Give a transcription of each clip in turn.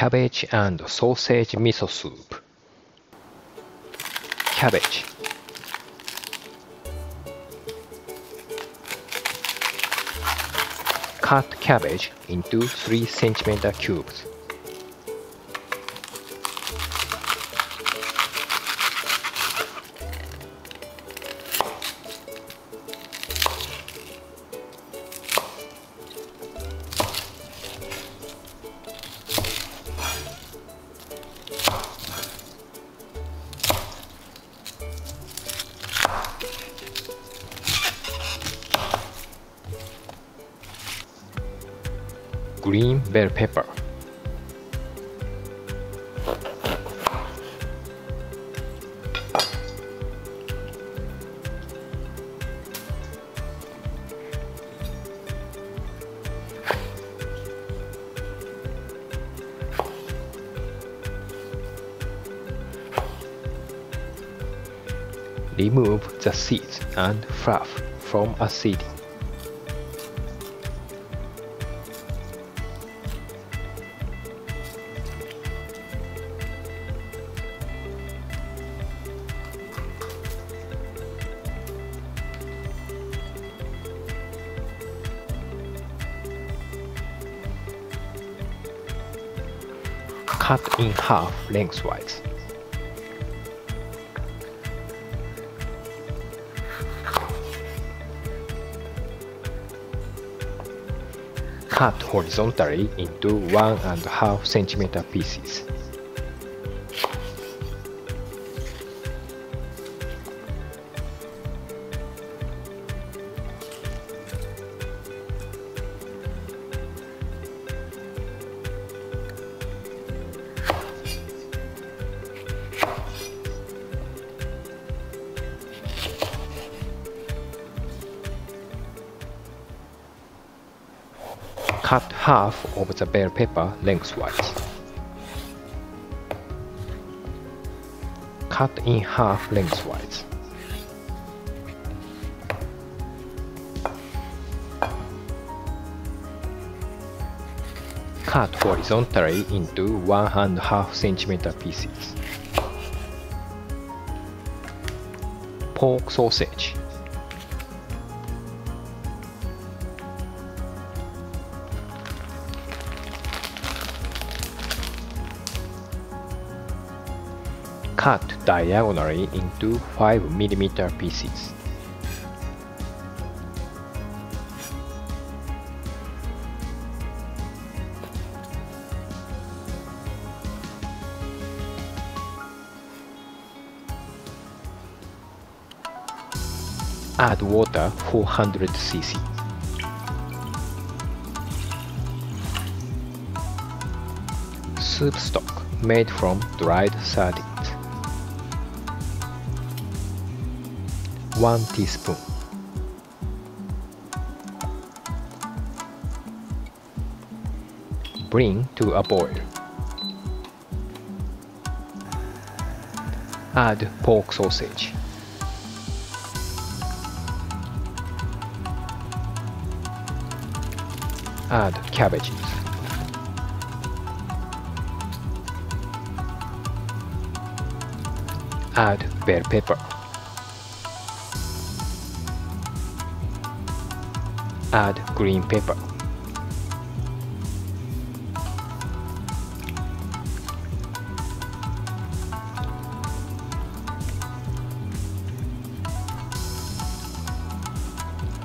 cabbage and sausage miso soup. Cabbage. Cut cabbage into 3 cm cubes. Green bell pepper. Remove the seeds and fluff from a seeding. Cut in half lengthwise. Cut horizontally into one and a half centimeter pieces. Cut half of the bell pepper lengthwise. Cut in half lengthwise. Cut horizontally into one and a half centimeter pieces. Pork sausage. Cut diagonally into 5 mm pieces. Add water 400 cc. Soup stock made from dried sardines. 1 teaspoon. Bring to a boil. Add pork sausage. Add cabbages. Add bell pepper. Add green pepper.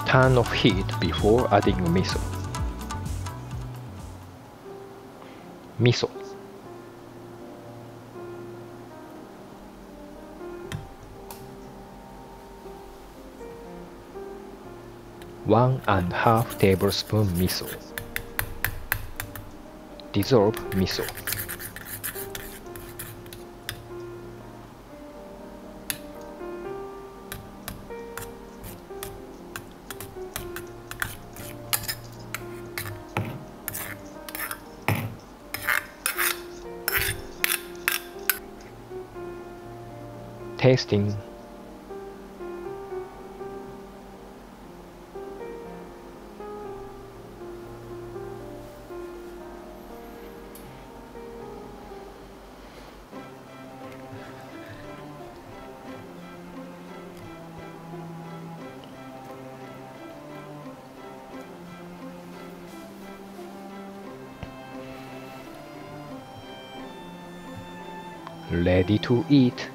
Turn off heat before adding miso. Miso. One and a half tablespoon miso. Dissolve miso. Tasting ready to eat.